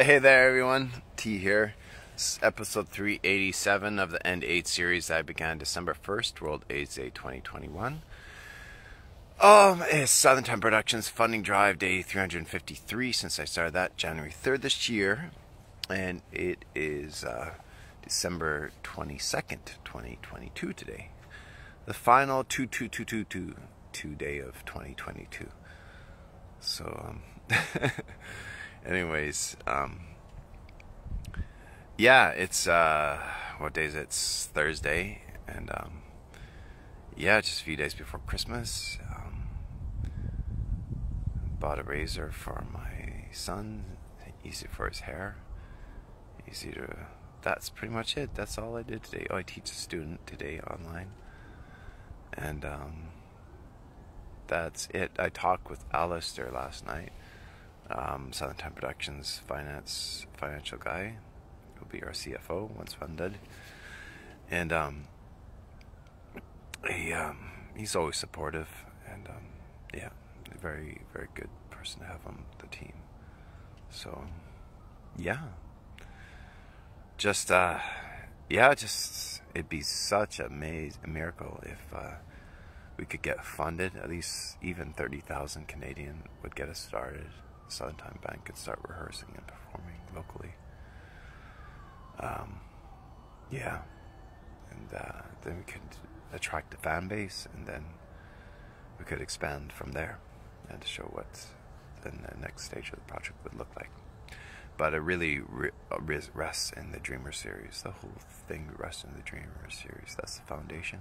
Hey there, everyone. T here. This is episode 387 of the End AIDS series that I began December 1st, World AIDS Day 2021. Um, it's Southern Time Productions funding drive day 353 since I started that January 3rd this year. And it is uh, December 22nd, 2022 today. The final 22222 day of 2022. So, um, anyways, um, yeah, it's uh, what day is it? It's Thursday, and um, yeah, just a few days before Christmas. Um, bought a razor for my son, easy for his hair, easy to. That's pretty much it. That's all I did today. Oh, I teach a student today online, and um, that's it. I talked with Alistair last night um, Southern Time Productions finance financial guy. He'll be our CFO once funded, and um, he um, he's always supportive, and um, yeah, very very good person to have on the team. So yeah, just uh, yeah, just it'd be such a, amazing, a miracle if. Uh, we could get funded, at least even 30,000 Canadian would get us started. Southern Time Band could start rehearsing and performing locally. Um, yeah, and uh, then we could attract a fan base, and then we could expand from there and show what the next stage of the project would look like. But it really re- rests in the Dreamer series. The whole thing rests in the Dreamer series. That's the foundation.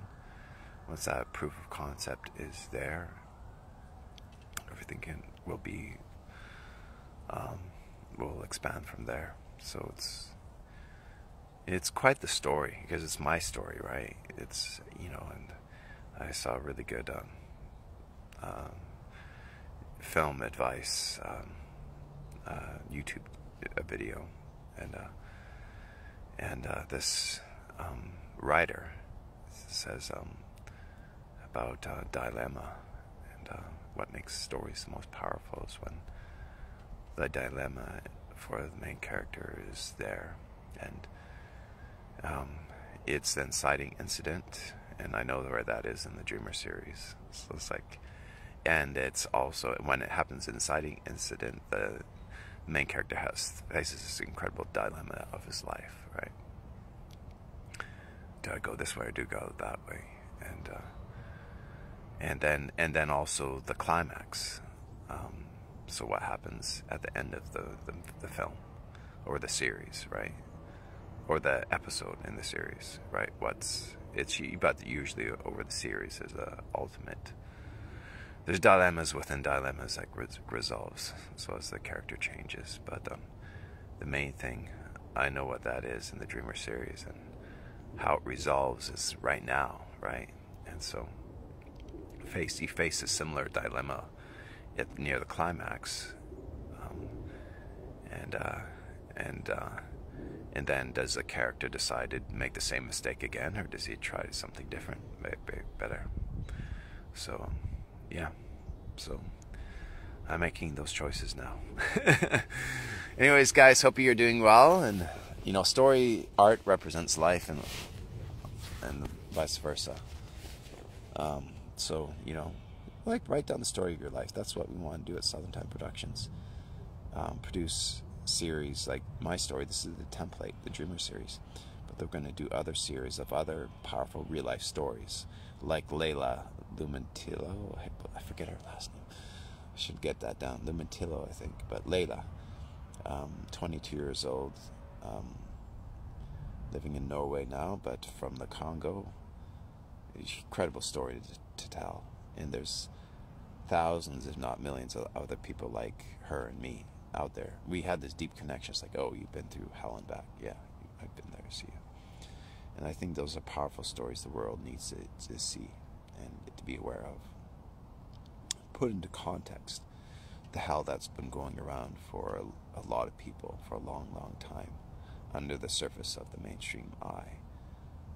Once that proof of concept is there, everything can will be um, we'll expand from there. So it's it's quite the story because it's my story, right? It's you know, and I saw really good um, um, film advice um, uh, YouTube video, and uh, and uh, this um, writer says um, about uh, dilemma and uh, what makes stories the most powerful is when the dilemma for the main character is there, and um, it's the inciting incident, and I know where that is in the Dreamer series. So it's like, and it's also when it happens, inciting incident, the main character has faces this incredible dilemma of his life, right? Do I go this way or do I go that way? And uh, and then and then also the climax. Um, so what happens at the end of the, the, the film or the series, right? Or the episode in the series, right? What's it's but usually over the series is a ultimate. There's dilemmas within dilemmas like resolves, so as the character changes. But um, the main thing, I know what that is in the Dreamer series, and how it resolves is right now, right? And so, face he faces a similar dilemma at near the climax, um, and uh, and uh, and then does the character decide to make the same mistake again, or does he try something different, maybe better? So, yeah, so I'm making those choices now. Anyways, guys, hope you're doing well, and you know, story art represents life, and and vice versa. Um, so you know like write down the story of your life. That's what we want to do at Southern Time Productions. Um, produce series like my story. This is the template, the Dreamer series, but they're going to do other series of other powerful real life stories, like Layla Lumentillo. I forget her last name. I should get that down. Lumentillo, I think, but Layla, um, 22 years old, um, living in Norway now, but from the Congo. Incredible story to, to tell, and there's thousands, if not millions, of other people like her and me out there. We had this deep connection. It's like, oh, you've been through hell and back. Yeah, I've been there. See you. And I think those are powerful stories the world needs to, to see and to be aware of. Put into context the hell that's been going around for a, a lot of people for a long, long time under the surface of the mainstream eye.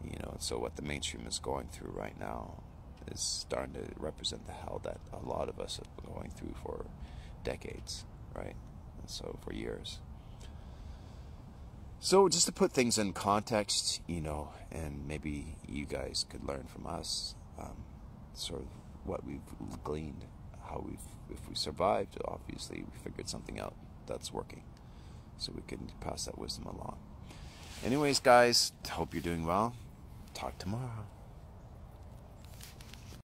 You know, and so what the mainstream is going through right now is starting to represent the hell that a lot of us have been going through for decades, right? And so for years. So just to put things in context, you know, and maybe you guys could learn from us, um, sort of what we've gleaned, how we've, if we survived, obviously we figured something out that's working, so we can pass that wisdom along. Anyways, guys, hope you're doing well. Talk tomorrow.